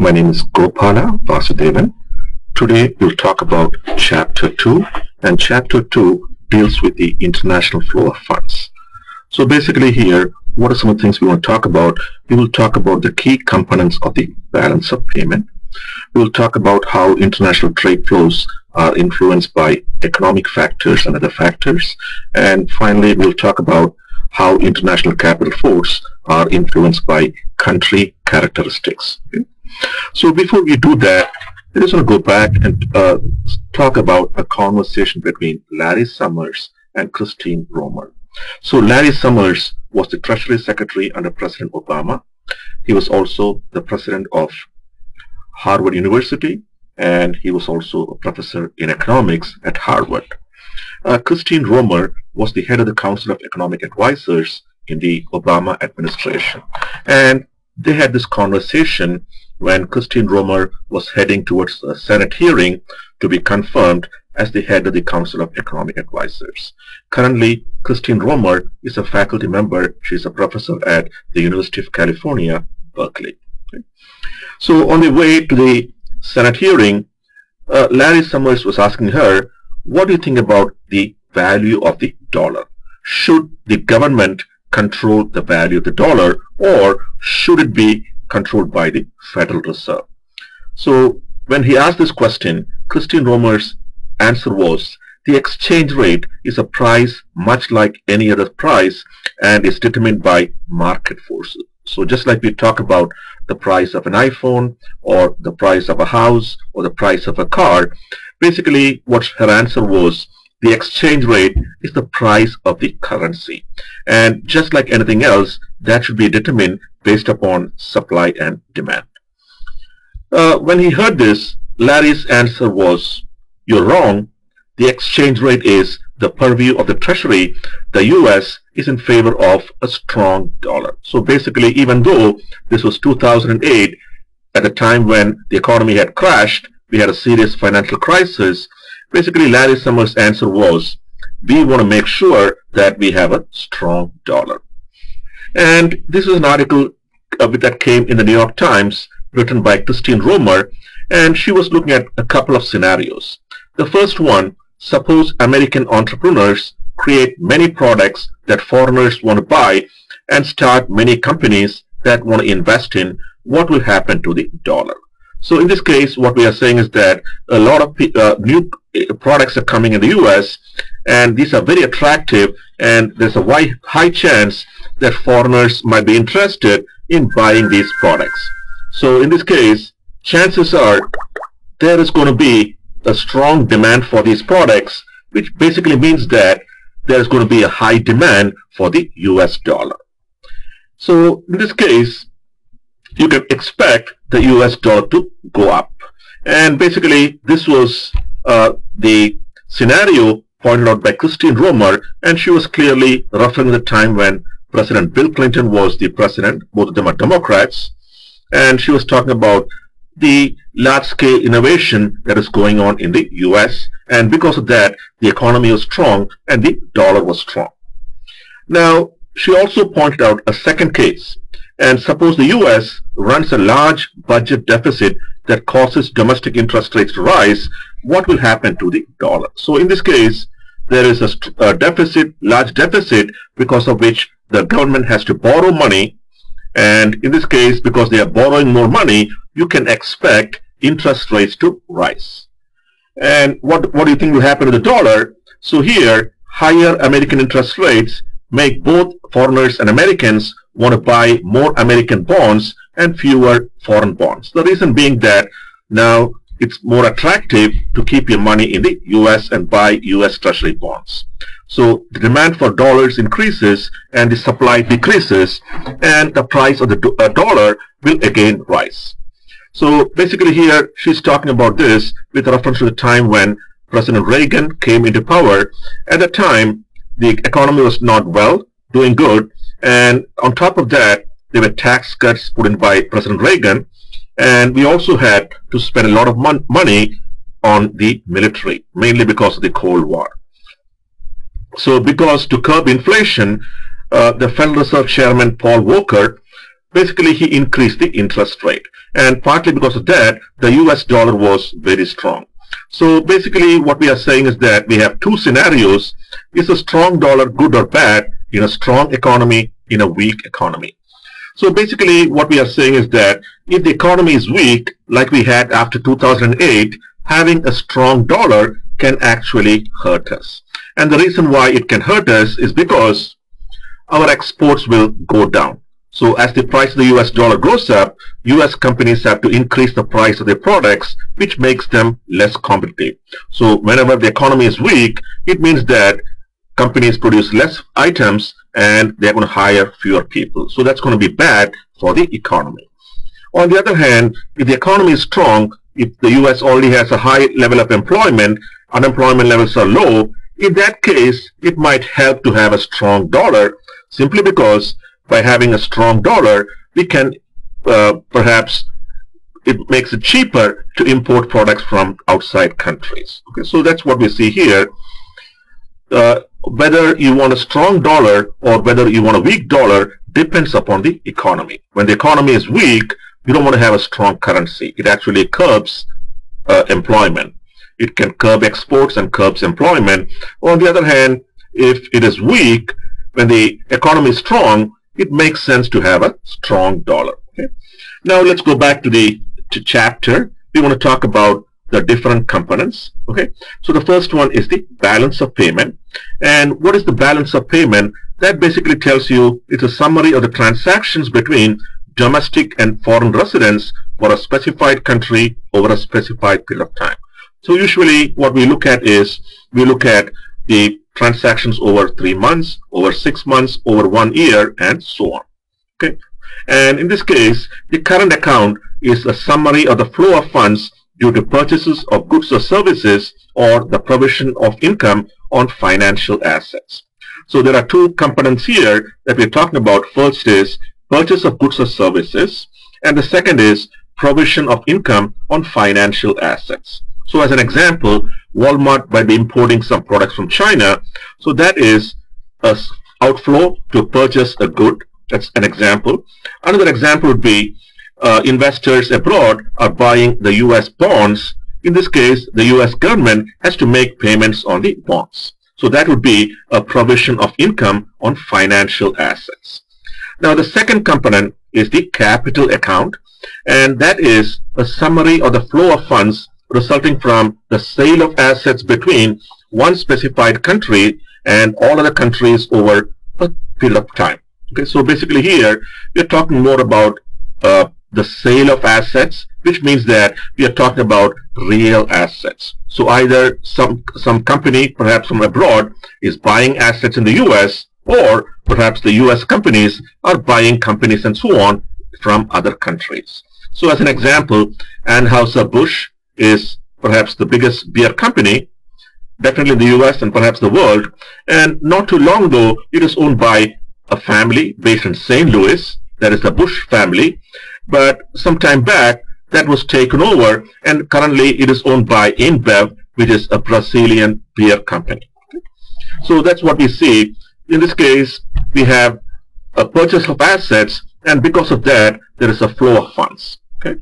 My name is Gopala Vasudevan. Today we'll talk about Chapter 2 and Chapter 2 deals with the international flow of funds. So basically here, what are some of the things we want to talk about? We will talk about the key components of the balance of payment. We will talk about how international trade flows are influenced by economic factors and other factors. And finally, we'll talk about how international capital flows are influenced by country characteristics. Okay? So before we do that, I just want to go back and uh, talk about a conversation between Larry Summers and Christine Romer. So Larry Summers was the Treasury Secretary under President Obama. He was also the president of Harvard University and he was also a professor in economics at Harvard. Uh, Christine Romer was the head of the Council of Economic Advisors in the Obama administration. And they had this conversation when Christine Romer was heading towards a Senate hearing to be confirmed as the head of the Council of Economic Advisors. Currently, Christine Romer is a faculty member. She's a professor at the University of California, Berkeley. Okay. So on the way to the Senate hearing, uh, Larry Summers was asking her, what do you think about the value of the dollar? Should the government control the value of the dollar or should it be controlled by the Federal Reserve? So when he asked this question, Christine Romer's answer was the exchange rate is a price much like any other price and is determined by market forces. So just like we talk about the price of an iPhone or the price of a house or the price of a car, basically what her answer was the exchange rate is the price of the currency. And just like anything else, that should be determined based upon supply and demand. Uh, when he heard this, Larry's answer was, you're wrong. The exchange rate is the purview of the Treasury. The U.S. is in favor of a strong dollar. So basically, even though this was 2008, at a time when the economy had crashed, we had a serious financial crisis, Basically, Larry Summers' answer was, we want to make sure that we have a strong dollar. And this is an article uh, that came in the New York Times written by Christine Romer and she was looking at a couple of scenarios. The first one, suppose American entrepreneurs create many products that foreigners want to buy and start many companies that want to invest in, what will happen to the dollar? So in this case, what we are saying is that a lot of uh, new uh, products are coming in the US and these are very attractive and there's a high chance that foreigners might be interested in buying these products. So in this case, chances are there is going to be a strong demand for these products, which basically means that there's going to be a high demand for the US dollar. So in this case, you can expect the US dollar to go up. And basically, this was uh, the scenario pointed out by Christine Romer, and she was clearly referring the time when President Bill Clinton was the president. Both of them are Democrats. And she was talking about the large-scale innovation that is going on in the U.S. And because of that, the economy was strong and the dollar was strong. Now, she also pointed out a second case and suppose the US runs a large budget deficit that causes domestic interest rates to rise, what will happen to the dollar? So in this case, there is a, a deficit, large deficit, because of which the government has to borrow money. And in this case, because they are borrowing more money, you can expect interest rates to rise. And what, what do you think will happen to the dollar? So here, higher American interest rates make both foreigners and Americans want to buy more American bonds and fewer foreign bonds. The reason being that now it's more attractive to keep your money in the US and buy US Treasury bonds. So the demand for dollars increases and the supply decreases and the price of the do uh, dollar will again rise. So basically here she's talking about this with reference to the time when President Reagan came into power. At the time, the economy was not well, doing good, and on top of that, there were tax cuts put in by President Reagan. And we also had to spend a lot of mon money on the military, mainly because of the Cold War. So because to curb inflation, uh, the Federal Reserve Chairman Paul Volcker basically he increased the interest rate. And partly because of that, the US dollar was very strong. So basically what we are saying is that we have two scenarios. Is a strong dollar good or bad in a strong economy, in a weak economy? So basically what we are saying is that if the economy is weak, like we had after 2008, having a strong dollar can actually hurt us. And the reason why it can hurt us is because our exports will go down. So as the price of the US dollar goes up, US companies have to increase the price of their products, which makes them less competitive. So whenever the economy is weak, it means that companies produce less items and they're going to hire fewer people. So that's going to be bad for the economy. On the other hand, if the economy is strong, if the US already has a high level of employment, unemployment levels are low, in that case, it might help to have a strong dollar simply because by having a strong dollar, we can uh, perhaps it makes it cheaper to import products from outside countries. Okay, so that's what we see here. Uh, whether you want a strong dollar or whether you want a weak dollar depends upon the economy. When the economy is weak, you don't want to have a strong currency. It actually curbs uh, employment. It can curb exports and curbs employment. On the other hand, if it is weak, when the economy is strong, it makes sense to have a strong dollar. Okay? Now let's go back to the to chapter. We want to talk about the different components. Okay, so the first one is the balance of payment. And what is the balance of payment? That basically tells you it's a summary of the transactions between domestic and foreign residents for a specified country over a specified period of time. So usually what we look at is we look at the transactions over three months, over six months, over one year, and so on. Okay. And in this case, the current account is a summary of the flow of funds due to purchases of goods or services or the provision of income on financial assets. So there are two components here that we're talking about. First is purchase of goods or services, and the second is provision of income on financial assets. So as an example, Walmart might be importing some products from China. So that is a outflow to purchase a good. That's an example. Another example would be uh, investors abroad are buying the US bonds. In this case, the US government has to make payments on the bonds. So that would be a provision of income on financial assets. Now the second component is the capital account and that is a summary of the flow of funds resulting from the sale of assets between one specified country and all other countries over a period of time. Okay, so basically here we're talking more about uh, the sale of assets, which means that we are talking about real assets. So either some some company, perhaps from abroad, is buying assets in the U.S., or perhaps the U.S. companies are buying companies and so on from other countries. So as an example, Anheuser-Busch is perhaps the biggest beer company, definitely in the US and perhaps the world. And not too long ago, it is owned by a family based in St. Louis, that is the Busch family. But some time back, that was taken over, and currently it is owned by InBev, which is a Brazilian beer company. So that's what we see. In this case, we have a purchase of assets, and because of that, there is a flow of funds. Okay.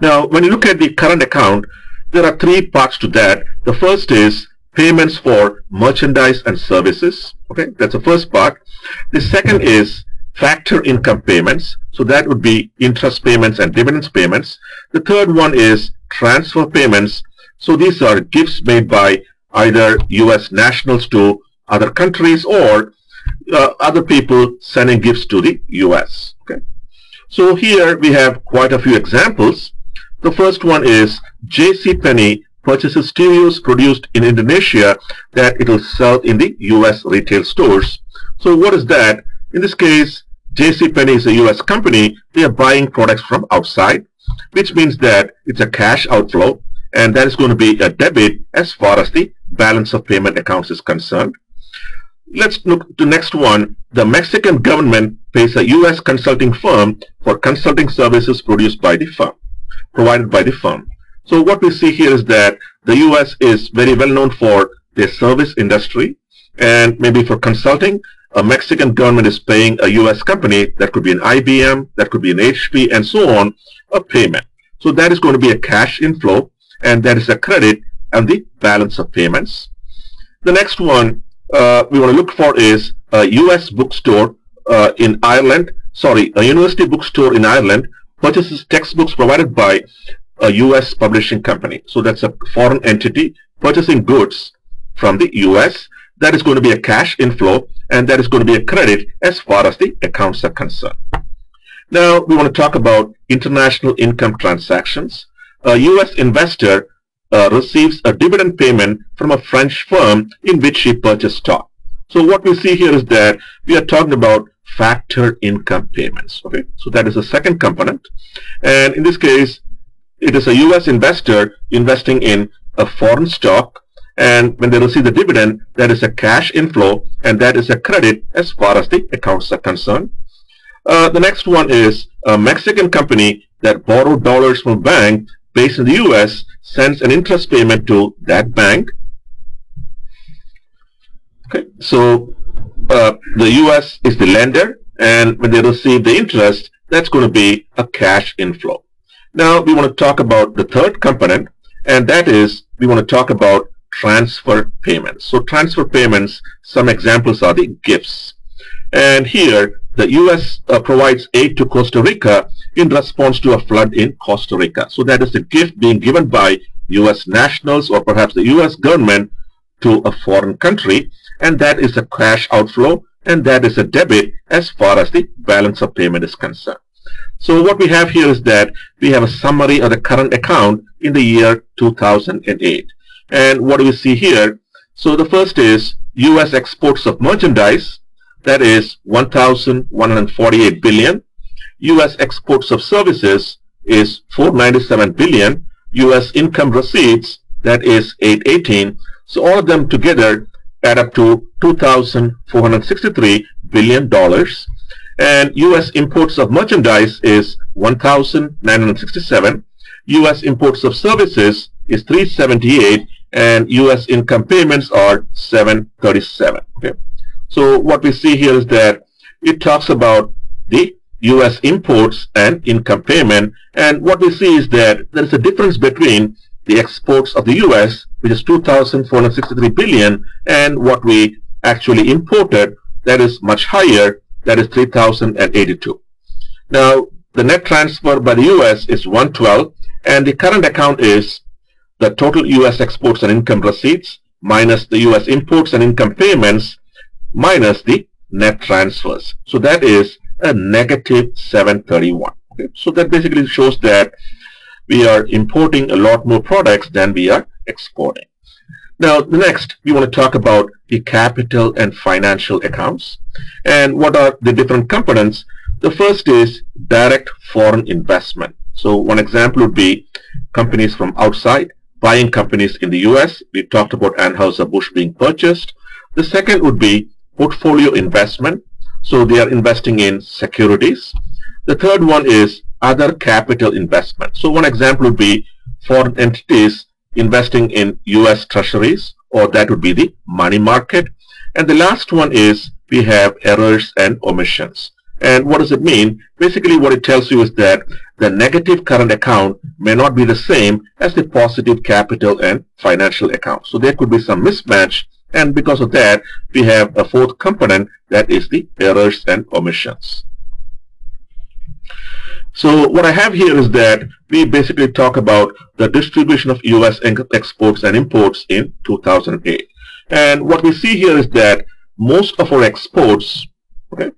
Now, when you look at the current account, there are three parts to that. The first is payments for merchandise and services. Okay, that's the first part. The second is factor income payments. So that would be interest payments and dividends payments. The third one is transfer payments. So these are gifts made by either U.S. nationals to other countries or uh, other people sending gifts to the U.S. Okay. So here we have quite a few examples. The first one is J.C. Penney purchases stereos produced in Indonesia that it will sell in the US retail stores. So what is that? In this case, J.C. Penney is a US company. They are buying products from outside, which means that it's a cash outflow and that is going to be a debit as far as the balance of payment accounts is concerned. Let's look to next one. The Mexican government pays a U.S. consulting firm for consulting services produced by the firm, provided by the firm. So what we see here is that the U.S. is very well known for their service industry and maybe for consulting a Mexican government is paying a US company, that could be an IBM, that could be an HP, and so on, a payment. So that is going to be a cash inflow, and that is a credit and the balance of payments. The next one uh, we want to look for is a US bookstore uh, in Ireland, sorry, a university bookstore in Ireland purchases textbooks provided by a US publishing company. So that's a foreign entity purchasing goods from the US. That is going to be a cash inflow and that is going to be a credit as far as the accounts are concerned. Now we want to talk about international income transactions. A US investor uh, receives a dividend payment from a French firm in which he purchased stock. So what we see here is that we are talking about factor income payments. Okay, so that is the second component. And in this case, it is a U.S. investor investing in a foreign stock and when they receive the dividend, that is a cash inflow and that is a credit as far as the accounts are concerned. Uh, the next one is a Mexican company that borrowed dollars from a bank based in the US sends an interest payment to that bank. Okay, so uh, the US is the lender and when they receive the interest, that's going to be a cash inflow. Now we want to talk about the third component and that is we want to talk about transfer payments. So transfer payments, some examples are the gifts. And here the U.S. Uh, provides aid to Costa Rica in response to a flood in Costa Rica. So that is a gift being given by U.S. nationals or perhaps the U.S. government to a foreign country and that is a cash outflow and that is a debit as far as the balance of payment is concerned. So what we have here is that we have a summary of the current account in the year 2008. And what do we see here? So the first is U.S. exports of merchandise that is 1,148 billion. U.S. exports of services is 497 billion. U.S. income receipts, that is 818. So all of them together add up to 2,463 billion dollars. And U.S. imports of merchandise is 1,967. U.S. imports of services is 378 and U.S. income payments are 737. Okay. So what we see here is that it talks about the U.S. imports and income payment. And what we see is that there is a difference between the exports of the U.S., which is 2,463 billion, and what we actually imported, that is much higher, that is 3,082. Now, the net transfer by the U.S. is 112, and the current account is the total U.S. exports and income receipts minus the U.S. imports and income payments minus the net transfers. So that is a negative 731. Okay? So that basically shows that we are importing a lot more products than we are exporting. Now, next, we want to talk about the capital and financial accounts. And what are the different components? The first is direct foreign investment. So one example would be companies from outside buying companies in the US. We talked about Anheuser-Busch being purchased. The second would be portfolio investment. So they are investing in securities. The third one is other capital investment. So one example would be foreign entities investing in US treasuries or that would be the money market. And the last one is we have errors and omissions. And what does it mean? Basically what it tells you is that the negative current account may not be the same as the positive capital and financial account. So there could be some mismatch and because of that we have a fourth component that is the errors and omissions. So what I have here is that we basically talk about the distribution of US exports and imports in 2008. And what we see here is that most of our exports okay,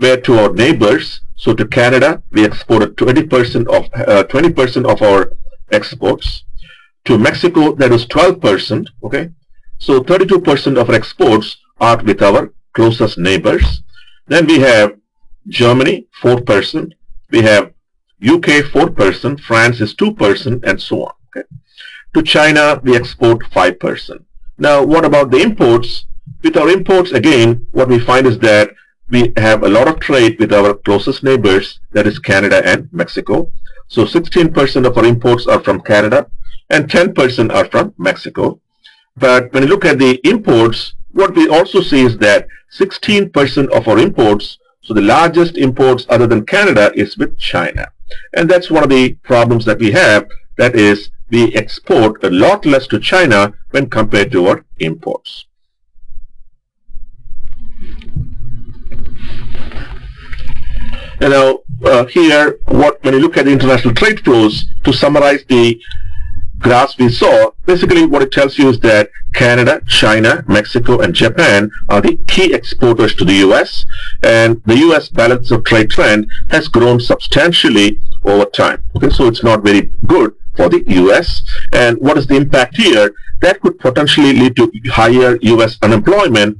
were to our neighbors. So to Canada, we exported 20% of 20% uh, of our exports. To Mexico, that is 12%. Okay, so 32% of our exports are with our closest neighbors. Then we have Germany, 4%. We have UK 4%, France is 2%, and so on. Okay. To China, we export 5%. Now, what about the imports? With our imports, again, what we find is that we have a lot of trade with our closest neighbors, that is Canada and Mexico. So 16% of our imports are from Canada and 10% are from Mexico. But when you look at the imports, what we also see is that 16% of our imports, so the largest imports other than Canada is with China. And that's one of the problems that we have, that is we export a lot less to China when compared to our imports. You know, uh, here, what when you look at the international trade flows, to summarize the graphs we saw, basically what it tells you is that Canada, China, Mexico, and Japan are the key exporters to the US, and the US balance of trade trend has grown substantially over time. Okay, so it's not very good for the US. And what is the impact here? That could potentially lead to higher US unemployment.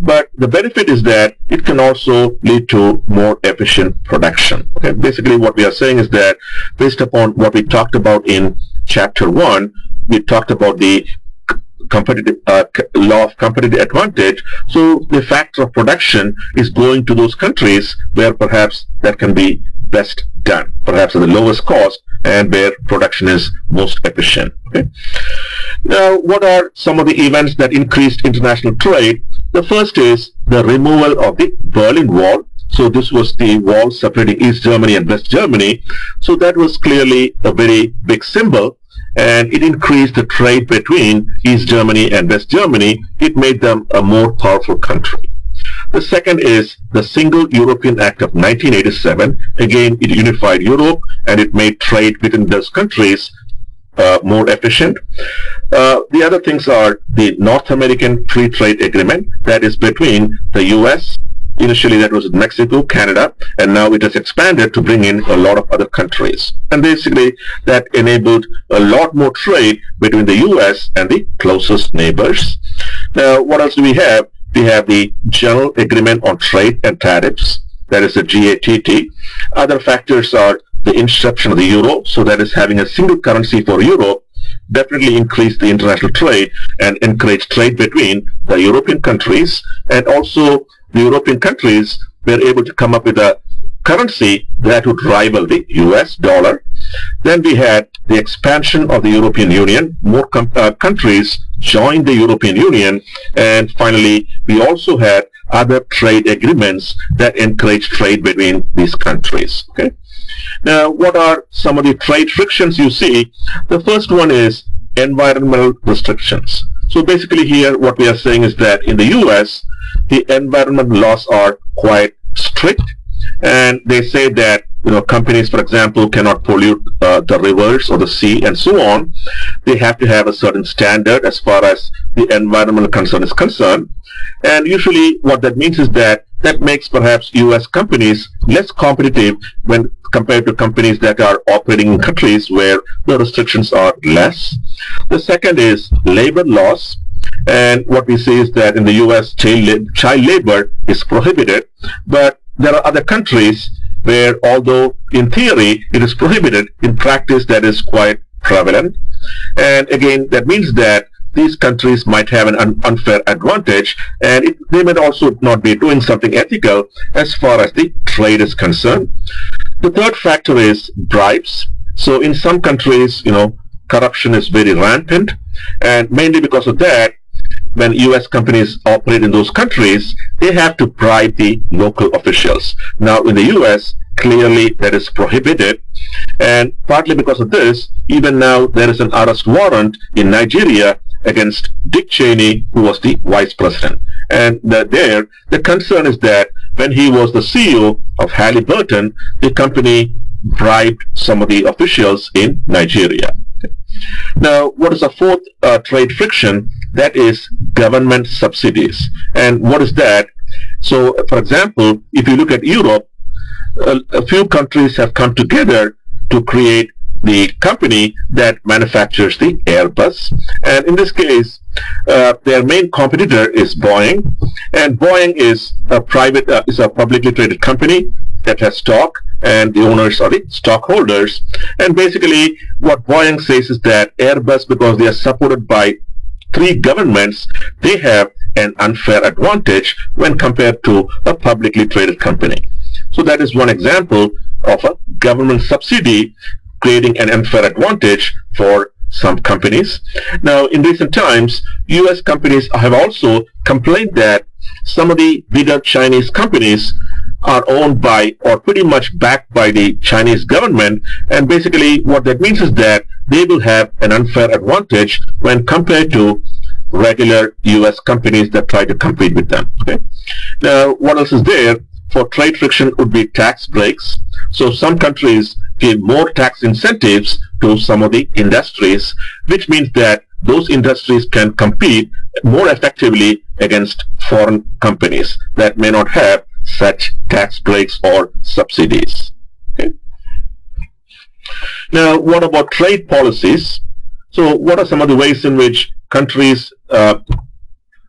But the benefit is that it can also lead to more efficient production. Okay, basically what we are saying is that based upon what we talked about in chapter one, we talked about the competitive uh, law of competitive advantage. So the factor of production is going to those countries where perhaps that can be best done, perhaps at the lowest cost and where production is most efficient. Okay? Now, what are some of the events that increased international trade? The first is the removal of the Berlin Wall. So this was the wall separating East Germany and West Germany. So that was clearly a very big symbol and it increased the trade between East Germany and West Germany. It made them a more powerful country. The second is the Single European Act of 1987. Again, it unified Europe and it made trade within those countries uh, more efficient. Uh, the other things are the North American Free Trade Agreement that is between the US, initially that was Mexico, Canada, and now it has expanded to bring in a lot of other countries. And basically that enabled a lot more trade between the US and the closest neighbors. Now, what else do we have? We have the General Agreement on Trade and Tariffs, that is the GATT. Other factors are the inception of the euro, so that is having a single currency for Europe definitely increased the international trade and encouraged trade between the European countries and also the European countries were able to come up with a currency that would rival the US dollar. Then we had the expansion of the European Union. More uh, countries joined the European Union. And finally, we also had other trade agreements that encourage trade between these countries. Okay. Now, what are some of the trade frictions you see? The first one is environmental restrictions. So basically here, what we are saying is that in the US, the environment laws are quite strict and they say that you know companies for example cannot pollute uh, the rivers or the sea and so on they have to have a certain standard as far as the environmental concern is concerned and usually what that means is that that makes perhaps US companies less competitive when compared to companies that are operating in countries where the restrictions are less. The second is labor laws. And what we see is that in the US, child child labor is prohibited, but there are other countries where although in theory it is prohibited, in practice that is quite prevalent. And again, that means that these countries might have an un unfair advantage and it, they might also not be doing something ethical as far as the trade is concerned. The third factor is bribes. So in some countries, you know, corruption is very rampant and mainly because of that, when US companies operate in those countries, they have to bribe the local officials. Now in the US, clearly that is prohibited and partly because of this, even now there is an arrest warrant in Nigeria against Dick Cheney, who was the vice president. And the, there, the concern is that when he was the CEO of Halliburton, the company bribed some of the officials in Nigeria. Now, what is the fourth uh, trade friction? That is government subsidies. And what is that? So, for example, if you look at Europe, a, a few countries have come together to create the company that manufactures the Airbus. And in this case, uh, their main competitor is Boeing. And Boeing is a private, uh, is a publicly traded company that has stock and the owners are the stockholders. And basically what Boeing says is that Airbus, because they are supported by three governments, they have an unfair advantage when compared to a publicly traded company. So that is one example of a government subsidy creating an unfair advantage for some companies. Now, in recent times, U.S. companies have also complained that some of the bigger Chinese companies are owned by or pretty much backed by the Chinese government and basically what that means is that they will have an unfair advantage when compared to regular US companies that try to compete with them okay now what else is there for trade friction would be tax breaks so some countries give more tax incentives to some of the industries which means that those industries can compete more effectively against foreign companies that may not have such tax breaks or subsidies. Okay. Now, what about trade policies? So, what are some of the ways in which countries uh,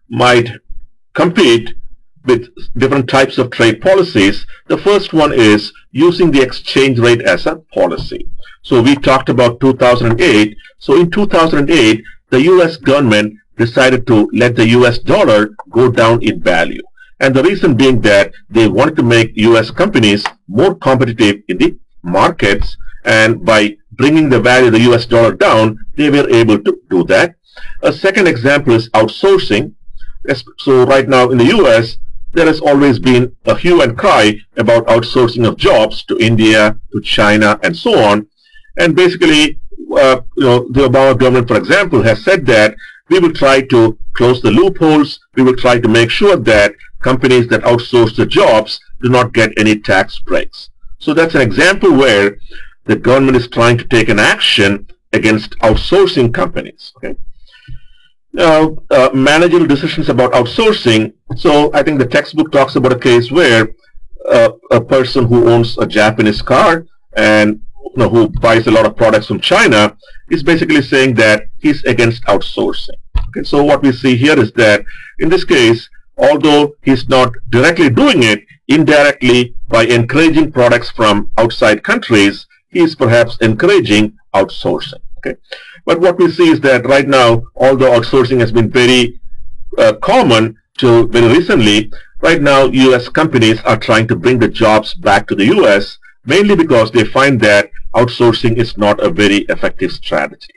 might compete with different types of trade policies? The first one is using the exchange rate as a policy. So, we talked about 2008. So, in 2008, the U.S. government decided to let the US dollar go down in value. And the reason being that they wanted to make US companies more competitive in the markets and by bringing the value of the US dollar down, they were able to do that. A second example is outsourcing. So right now in the US, there has always been a hue and cry about outsourcing of jobs to India, to China, and so on. And basically, uh, you know, the Obama government, for example, has said that we will try to close the loopholes. We will try to make sure that companies that outsource the jobs do not get any tax breaks. So that's an example where the government is trying to take an action against outsourcing companies. Okay. Uh, managerial decisions about outsourcing. So I think the textbook talks about a case where uh, a person who owns a Japanese car and you know, who buys a lot of products from China is basically saying that he's against outsourcing. Okay, so what we see here is that in this case, although he's not directly doing it, indirectly by encouraging products from outside countries, he is perhaps encouraging outsourcing. Okay, but what we see is that right now, although outsourcing has been very uh, common till very recently, right now U.S. companies are trying to bring the jobs back to the U.S. mainly because they find that outsourcing is not a very effective strategy.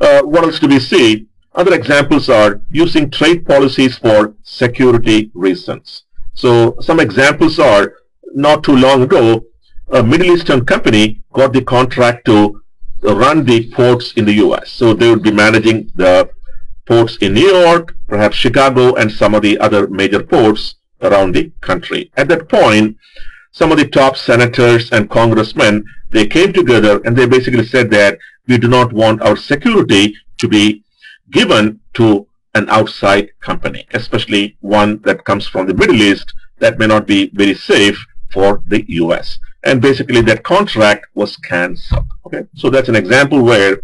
Uh, what else do we see? Other examples are using trade policies for security reasons. So some examples are not too long ago, a Middle Eastern company got the contract to run the ports in the US. So they would be managing the ports in New York, perhaps Chicago, and some of the other major ports around the country. At that point, some of the top senators and congressmen, they came together and they basically said that we do not want our security to be given to an outside company, especially one that comes from the Middle East that may not be very safe for the US. And basically that contract was cancelled. Okay, so that's an example where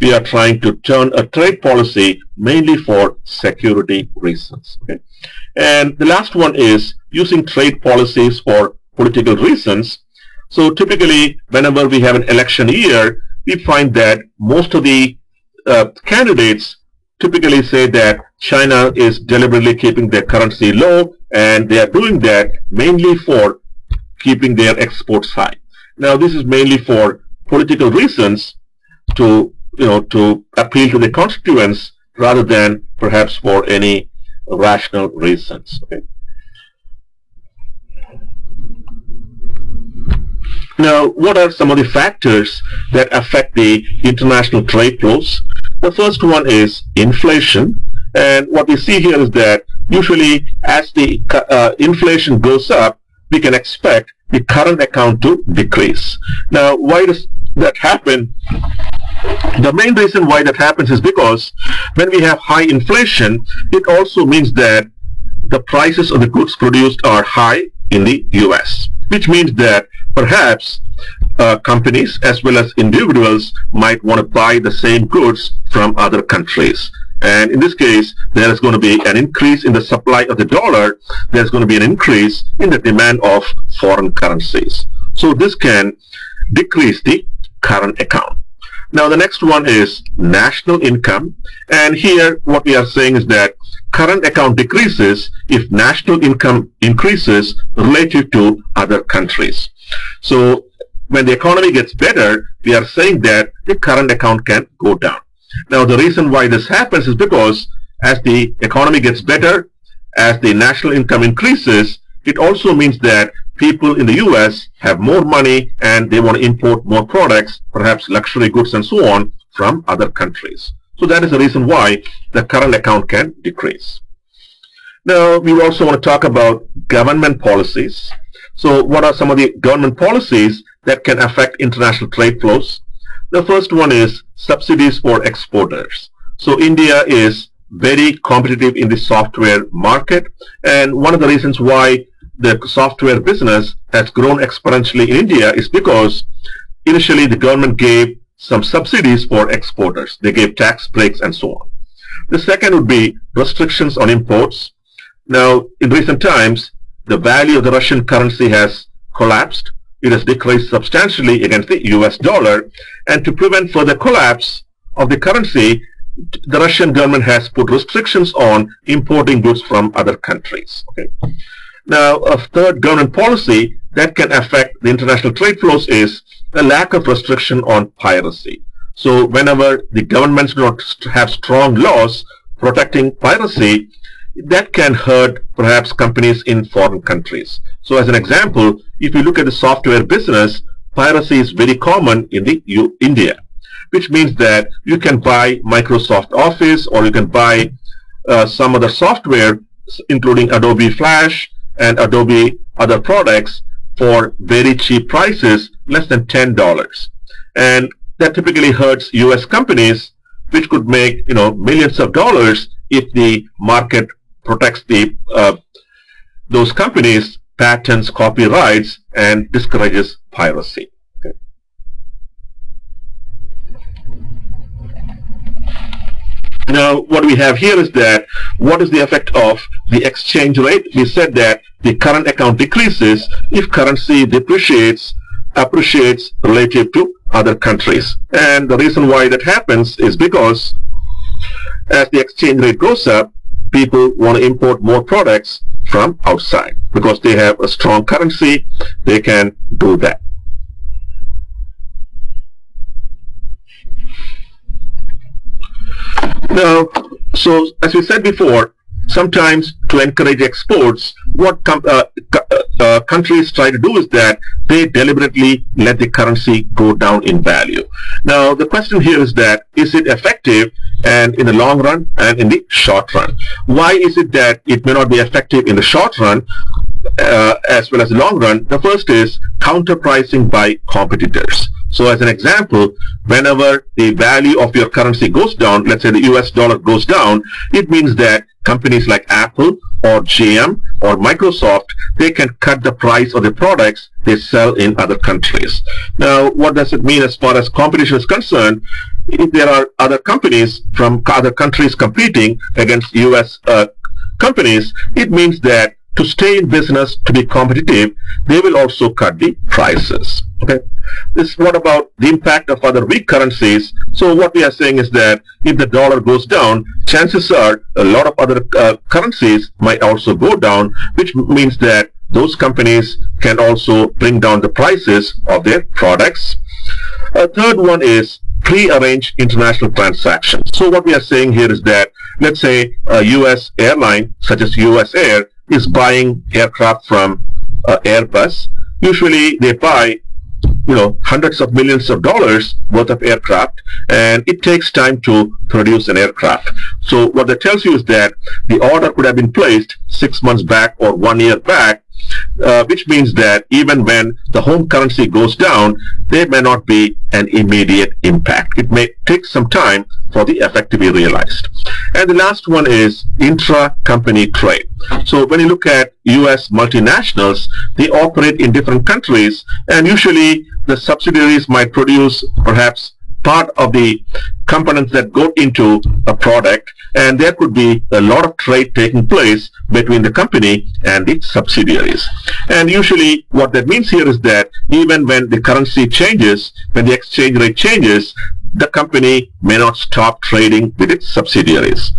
we are trying to turn a trade policy mainly for security reasons. Okay, and the last one is using trade policies for political reasons. So typically, whenever we have an election year, we find that most of the uh, candidates typically say that China is deliberately keeping their currency low, and they are doing that mainly for keeping their exports high. Now, this is mainly for political reasons to, you know, to appeal to the constituents rather than perhaps for any rational reasons. Okay. Now, what are some of the factors that affect the international trade flows? The first one is inflation. And what we see here is that usually as the uh, inflation goes up, we can expect the current account to decrease. Now, why does that happen? The main reason why that happens is because when we have high inflation, it also means that the prices of the goods produced are high in the US, which means that perhaps uh, companies as well as individuals might want to buy the same goods from other countries. And in this case, there is going to be an increase in the supply of the dollar. There's going to be an increase in the demand of foreign currencies. So this can decrease the current account. Now the next one is national income. And here what we are saying is that current account decreases if national income increases relative to other countries. So when the economy gets better, we are saying that the current account can go down. Now, the reason why this happens is because as the economy gets better, as the national income increases, it also means that people in the US have more money and they want to import more products, perhaps luxury goods and so on, from other countries. So that is the reason why the current account can decrease. Now, we also want to talk about government policies. So what are some of the government policies that can affect international trade flows? The first one is subsidies for exporters. So India is very competitive in the software market and one of the reasons why the software business has grown exponentially in India is because initially the government gave some subsidies for exporters. They gave tax breaks and so on. The second would be restrictions on imports. Now, in recent times, the value of the Russian currency has collapsed. It has decreased substantially against the US dollar. And to prevent further collapse of the currency, the Russian government has put restrictions on importing goods from other countries. Okay. Now, a third government policy that can affect the international trade flows is a lack of restriction on piracy. So whenever the governments do not have strong laws protecting piracy, that can hurt perhaps companies in foreign countries. So as an example, if you look at the software business, piracy is very common in the U India, which means that you can buy Microsoft Office or you can buy uh, some other software, including Adobe Flash and Adobe other products for very cheap prices, less than $10. And that typically hurts US companies, which could make, you know, millions of dollars if the market protects the uh, those companies' patents, copyrights, and discourages piracy. Okay. Now, what we have here is that what is the effect of the exchange rate? We said that the current account decreases if currency depreciates, appreciates relative to other countries. And the reason why that happens is because as the exchange rate goes up, people want to import more products from outside. Because they have a strong currency they can do that. Now so as we said before sometimes to encourage exports, what uh, uh, uh, countries try to do is that they deliberately let the currency go down in value. Now, the question here is that, is it effective and in the long run and in the short run? Why is it that it may not be effective in the short run uh, as well as the long run? The first is counter pricing by competitors. So as an example, whenever the value of your currency goes down, let's say the US dollar goes down, it means that companies like Apple or GM or Microsoft, they can cut the price of the products they sell in other countries. Now, what does it mean as far as competition is concerned? If there are other companies from other countries competing against US uh, companies, it means that to stay in business, to be competitive, they will also cut the prices. Okay. This what about the impact of other weak currencies? So what we are saying is that if the dollar goes down, chances are a lot of other uh, currencies might also go down, which means that those companies can also bring down the prices of their products. A third one is pre-arranged international transactions. So what we are saying here is that, let's say a U.S. airline, such as U.S. Air, is buying aircraft from uh, Airbus. Usually they buy you know hundreds of millions of dollars worth of aircraft and it takes time to produce an aircraft so what that tells you is that the order could have been placed six months back or one year back uh, which means that even when the home currency goes down, there may not be an immediate impact. It may take some time for the effect to be realized. And the last one is intra-company trade. So when you look at US multinationals, they operate in different countries and usually the subsidiaries might produce perhaps part of the components that go into a product and there could be a lot of trade taking place between the company and its subsidiaries. And usually what that means here is that even when the currency changes, when the exchange rate changes, the company may not stop trading with its subsidiaries.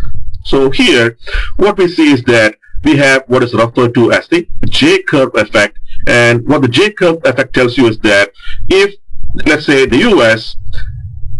So here, what we see is that we have what is referred to as the J-curve effect. And what the J-curve effect tells you is that if, let's say, the US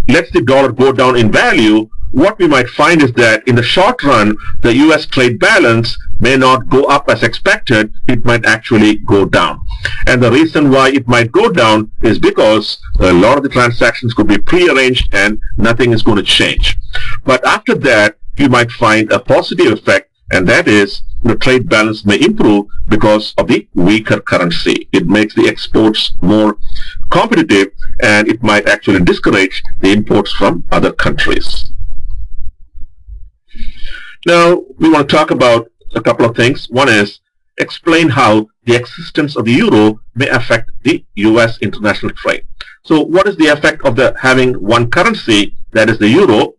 lets the dollar go down in value, what we might find is that in the short run, the US trade balance may not go up as expected, it might actually go down. And the reason why it might go down is because a lot of the transactions could be prearranged and nothing is going to change. But after that, you might find a positive effect and that is the trade balance may improve because of the weaker currency. It makes the exports more competitive and it might actually discourage the imports from other countries. Now, we want to talk about a couple of things. One is explain how the existence of the euro may affect the U.S. international trade. So what is the effect of the having one currency, that is the euro?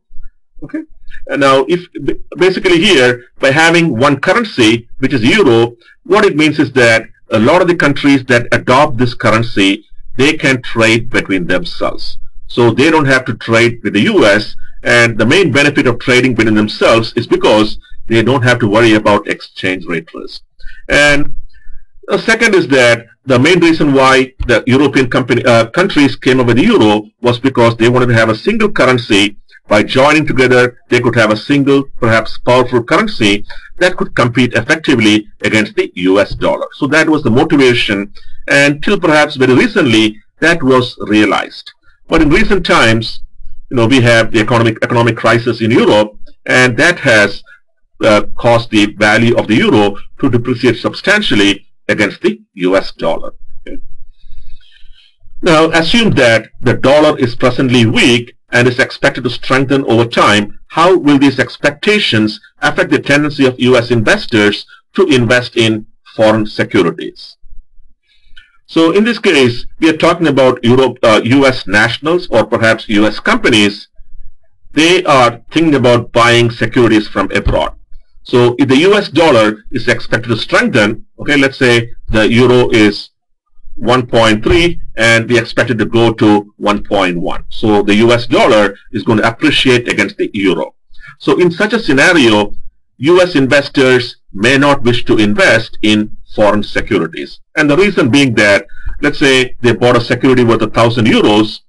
Okay. And now, if basically here, by having one currency, which is euro, what it means is that a lot of the countries that adopt this currency, they can trade between themselves. So they don't have to trade with the US. And the main benefit of trading between themselves is because they don't have to worry about exchange rate risk. And the second is that the main reason why the European company, uh, countries came up with the euro was because they wanted to have a single currency. By joining together, they could have a single, perhaps powerful currency that could compete effectively against the US dollar. So that was the motivation and till perhaps very recently that was realized. But in recent times, you know, we have the economic economic crisis in Europe and that has uh, caused the value of the euro to depreciate substantially against the US dollar. Okay. Now, assume that the dollar is presently weak and is expected to strengthen over time. How will these expectations affect the tendency of US investors to invest in foreign securities? So in this case, we are talking about Europe, uh, US nationals or perhaps US companies. They are thinking about buying securities from abroad. So if the US dollar is expected to strengthen, okay, let's say the euro is 1.3 and we expect it to go to 1.1. So the US dollar is going to appreciate against the euro. So in such a scenario, US investors may not wish to invest in foreign securities. And the reason being that, let's say they bought a security worth a thousand euros,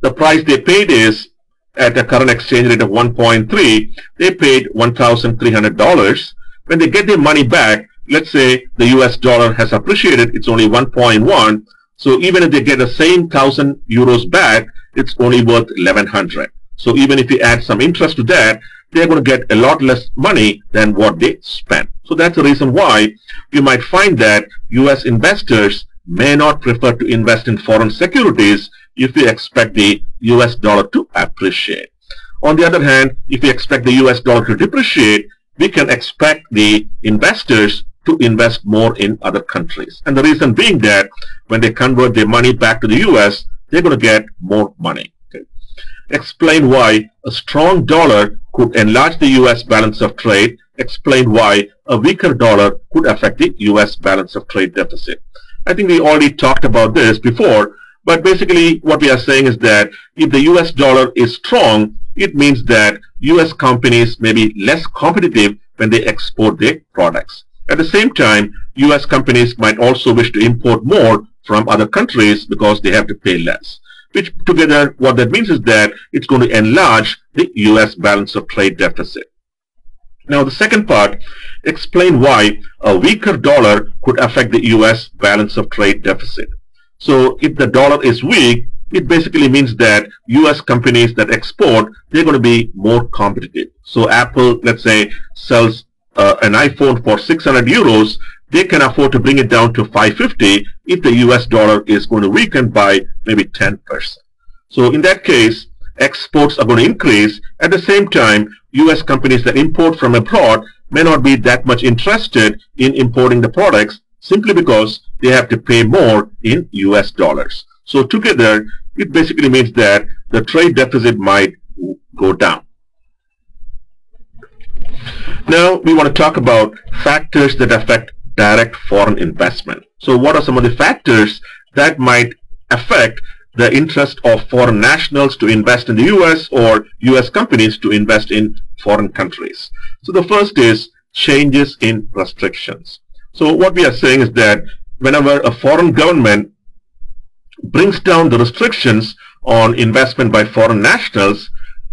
the price they paid is at a current exchange rate of 1.3, they paid $1,300. When they get their money back, let's say the US dollar has appreciated, it's only 1.1. So even if they get the same 1,000 euros back, it's only worth 1,100. So even if you add some interest to that, they're going to get a lot less money than what they spent. So that's the reason why you might find that US investors may not prefer to invest in foreign securities if we expect the US dollar to appreciate. On the other hand, if we expect the US dollar to depreciate, we can expect the investors to invest more in other countries. And the reason being that when they convert their money back to the US, they're going to get more money. Okay. Explain why a strong dollar could enlarge the US balance of trade. Explain why a weaker dollar could affect the US balance of trade deficit. I think we already talked about this before, but basically what we are saying is that if the US dollar is strong, it means that US companies may be less competitive when they export their products. At the same time, US companies might also wish to import more from other countries because they have to pay less. Which together, what that means is that it's going to enlarge the US balance of trade deficit. Now the second part, explain why a weaker dollar could affect the US balance of trade deficit. So if the dollar is weak, it basically means that US companies that export, they're going to be more competitive. So Apple, let's say, sells uh, an iPhone for 600 euros, they can afford to bring it down to 550 if the US dollar is going to weaken by maybe 10%. So in that case, exports are going to increase. At the same time, US companies that import from abroad may not be that much interested in importing the products simply because they have to pay more in US dollars. So together, it basically means that the trade deficit might go down. Now, we want to talk about factors that affect direct foreign investment. So what are some of the factors that might affect the interest of foreign nationals to invest in the US or US companies to invest in foreign countries? So the first is changes in restrictions. So what we are saying is that whenever a foreign government brings down the restrictions on investment by foreign nationals,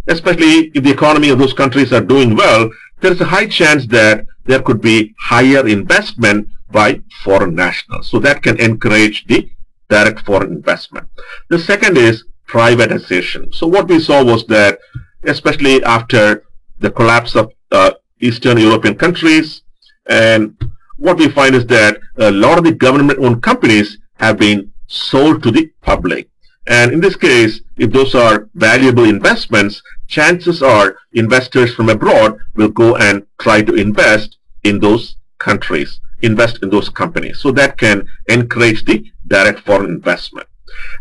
especially if the economy of those countries are doing well, there is a high chance that there could be higher investment by foreign nationals. So that can encourage the direct foreign investment. The second is privatization. So what we saw was that especially after the collapse of uh, Eastern European countries and what we find is that a lot of the government-owned companies have been sold to the public. And in this case, if those are valuable investments, chances are investors from abroad will go and try to invest in those countries, invest in those companies. So that can encourage the direct foreign investment.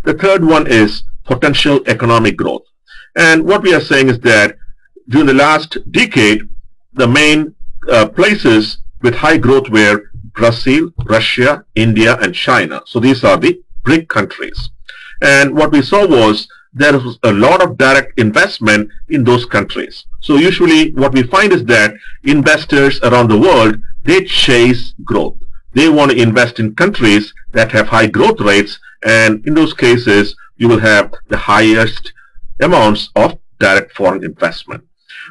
The third one is potential economic growth. And what we are saying is that during the last decade, the main uh, places with high growth were Brazil, Russia, India, and China. So these are the BRIC countries. And what we saw was there was a lot of direct investment in those countries. So usually what we find is that investors around the world, they chase growth. They want to invest in countries that have high growth rates and in those cases you will have the highest amounts of direct foreign investment.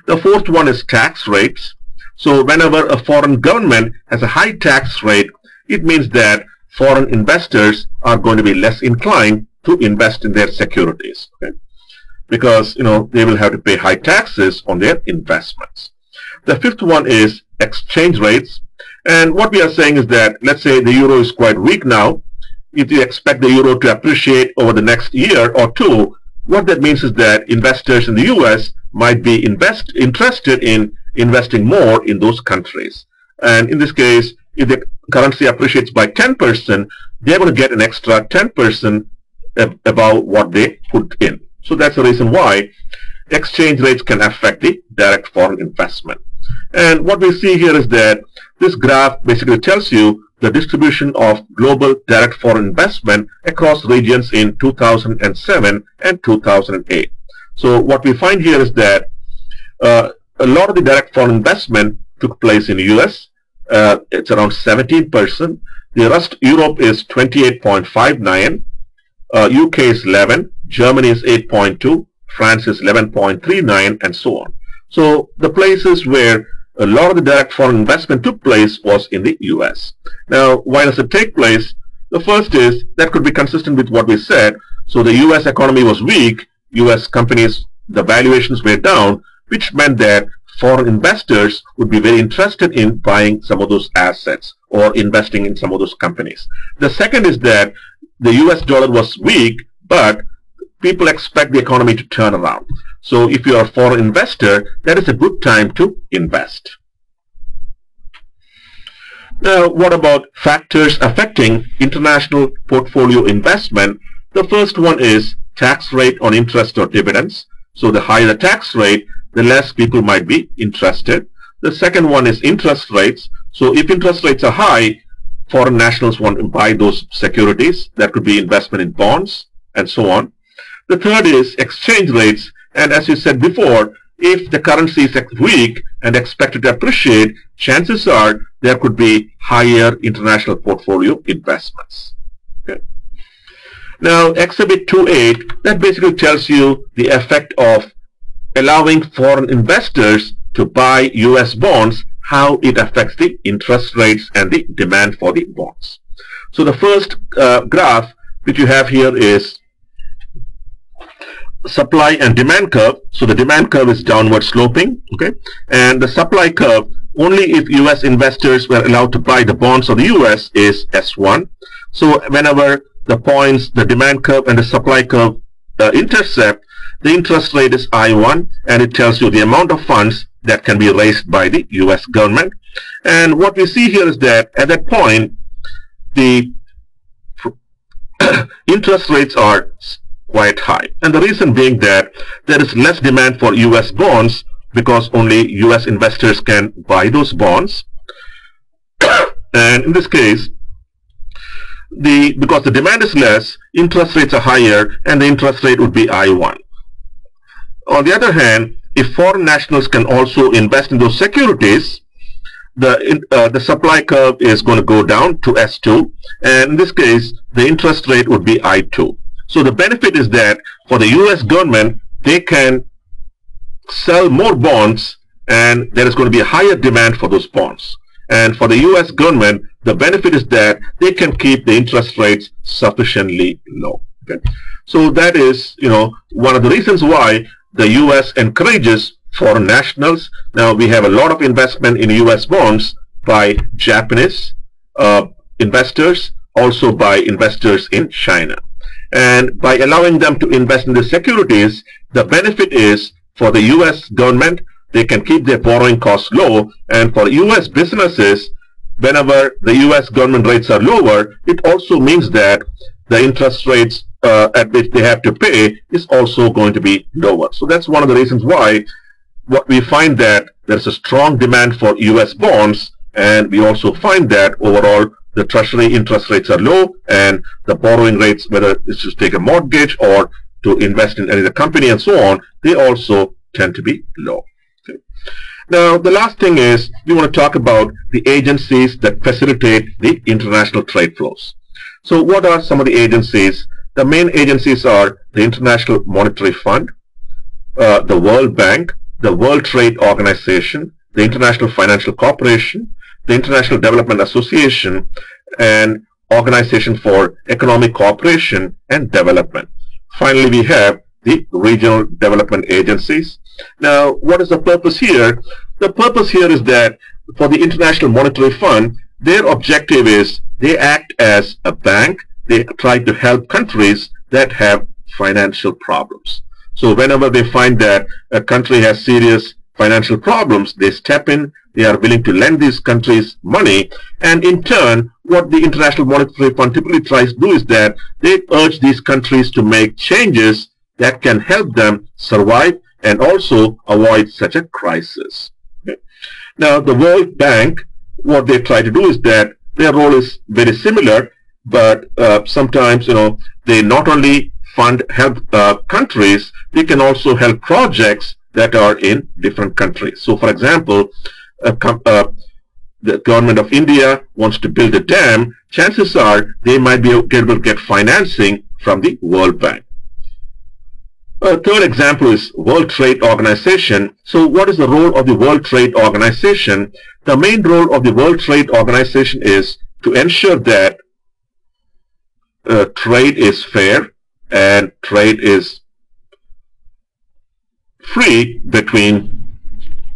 The fourth one is tax rates. So whenever a foreign government has a high tax rate, it means that foreign investors are going to be less inclined to invest in their securities. Okay? Because, you know, they will have to pay high taxes on their investments. The fifth one is exchange rates. And what we are saying is that, let's say the euro is quite weak now. If you expect the euro to appreciate over the next year or two, what that means is that investors in the US might be invest interested in investing more in those countries. And in this case, if the currency appreciates by 10%, they're going to get an extra 10% about what they put in. So that's the reason why exchange rates can affect the direct foreign investment. And what we see here is that this graph basically tells you the distribution of global direct foreign investment across regions in 2007 and 2008. So what we find here is that uh, a lot of the direct foreign investment took place in the US. Uh, it's around 17%. The rest, Europe is 28.59. Uh, UK is 11. Germany is 8.2. France is 11.39 and so on. So the places where a lot of the direct foreign investment took place was in the US. Now, why does it take place? The first is that could be consistent with what we said. So the US economy was weak. US companies, the valuations were down, which meant that foreign investors would be very interested in buying some of those assets or investing in some of those companies. The second is that the US dollar was weak, but people expect the economy to turn around. So if you are a foreign investor, that is a good time to invest. Now, what about factors affecting international portfolio investment? The first one is tax rate on interest or dividends. So the higher the tax rate, the less people might be interested. The second one is interest rates. So if interest rates are high, foreign nationals want to buy those securities. That could be investment in bonds and so on. The third is exchange rates. And as you said before, if the currency is weak and expected to appreciate, chances are there could be higher international portfolio investments. Okay. Now, Exhibit 2.8, that basically tells you the effect of allowing foreign investors to buy U.S. bonds, how it affects the interest rates and the demand for the bonds. So the first uh, graph which you have here is supply and demand curve. So the demand curve is downward sloping, okay? And the supply curve, only if US investors were allowed to buy the bonds of the US is S1. So whenever the points, the demand curve and the supply curve uh, intercept, the interest rate is I1 and it tells you the amount of funds that can be raised by the US government. And what we see here is that at that point, the interest rates are quite high. And the reason being that there is less demand for US bonds because only US investors can buy those bonds. and in this case, the because the demand is less, interest rates are higher and the interest rate would be I1. On the other hand, if foreign nationals can also invest in those securities, the uh, the supply curve is going to go down to S2 and in this case the interest rate would be I2 so the benefit is that for the US government they can sell more bonds and there is going to be a higher demand for those bonds. And for the US government the benefit is that they can keep the interest rates sufficiently low. Okay. So that is you know one of the reasons why the US encourages foreign nationals. Now we have a lot of investment in US bonds by Japanese uh, investors, also by investors in China. And by allowing them to invest in the securities, the benefit is for the US government, they can keep their borrowing costs low. And for US businesses, whenever the US government rates are lower, it also means that the interest rates uh, at which they have to pay is also going to be lower. So that's one of the reasons why what we find that there's a strong demand for US bonds and we also find that overall the treasury interest rates are low and the borrowing rates whether it's to take a mortgage or to invest in any company and so on they also tend to be low. Okay. Now the last thing is we want to talk about the agencies that facilitate the international trade flows. So what are some of the agencies? The main agencies are the International Monetary Fund, uh, the World Bank, the World Trade Organization, the International Financial Corporation, the International Development Association, and Organization for Economic Cooperation and Development. Finally, we have the regional development agencies. Now, what is the purpose here? The purpose here is that for the International Monetary Fund, their objective is they act as a bank. They try to help countries that have financial problems. So whenever they find that a country has serious financial problems, they step in, they are willing to lend these countries money, and in turn, what the International Monetary Fund typically tries to do is that they urge these countries to make changes that can help them survive and also avoid such a crisis. Okay. Now, the World Bank, what they try to do is that their role is very similar, but uh, sometimes, you know, they not only fund help uh, countries, they can also help projects that are in different countries. So for example, uh, the government of India wants to build a dam, chances are they might be able to get financing from the World Bank. A third example is World Trade Organization. So what is the role of the World Trade Organization? The main role of the World Trade Organization is to ensure that uh, trade is fair, and trade is free between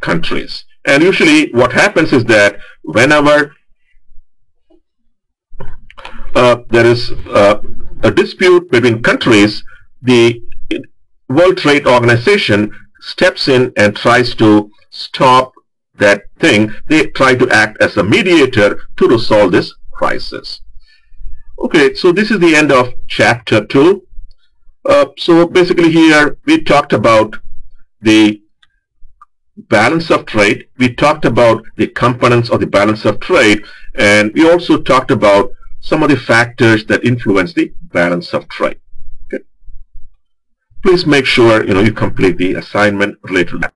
countries. And usually what happens is that whenever uh, there is uh, a dispute between countries, the World Trade Organization steps in and tries to stop that thing. They try to act as a mediator to resolve this crisis. Okay, so this is the end of chapter 2. Uh, so basically here we talked about the balance of trade. We talked about the components of the balance of trade and we also talked about some of the factors that influence the balance of trade. Please make sure you know you complete the assignment related to that.